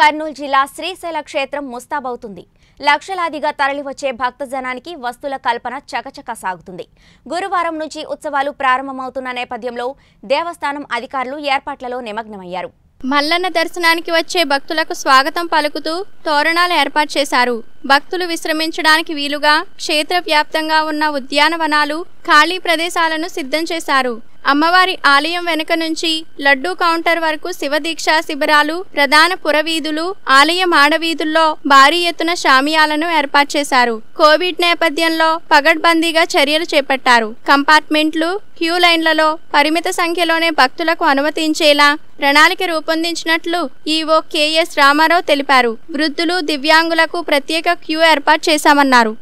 కర్నూలు జిల్లా శ్రీశైల క్షేత్రం ముస్తాబవుతుంది. లక్షలాదిగా తరలివచ్చే భక్తజనానికి వస్తుల కల్పన చకచక సాగుతుంది. గురువారం నుంచి ఉత్సవాలు ప్రారంభమవుతున్న నేపథ్యంలో దేవస్థానం అధికారులు ఏర్పాట్లలో నిమగ్నమయ్యారు. మల్లన్న దర్శనానికి వచ్చే భక్తులకు స్వాగతం పలుకుతూ తోరణాలు ఏర్పాటు చేశారు. భక్తులు విశ్రమించడానికి వీలుగా క్షేత్ర వ్యాప్తంగా ఉన్న ఉద్యానవనాలు ఖాళీ ప్రదేశాలను సిద్ధం చేశారు. అమ్మవారి ఆలయం వెనుక నుంచి లడ్డూ కౌంటర్ వరకు శివదీక్షా శిబిరాలు ప్రధాన పురవీధులు ఆలయ మాడవీధుల్లో భారీ ఎత్తున షామియాలను ఏర్పాటు చేశారు. కోవిడ్ నేపథ్యంలో పగడ్బందీగా చర్యలు చేపట్టారు. కంపార్ట్మెంట్లు క్యూ లైన్లలో పరిమిత సంఖ్యలోనే భక్తులకు అనుమతించేలా ప్రణాళిక రూపొందించినట్లు ఈవో కేఎస్ రామారావు తెలిపారు. వృద్ధులు దివ్యాంగులకు ప్రత్యేక క్యూ ఏర్పాటు చేశామన్నారు.